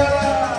Yeah.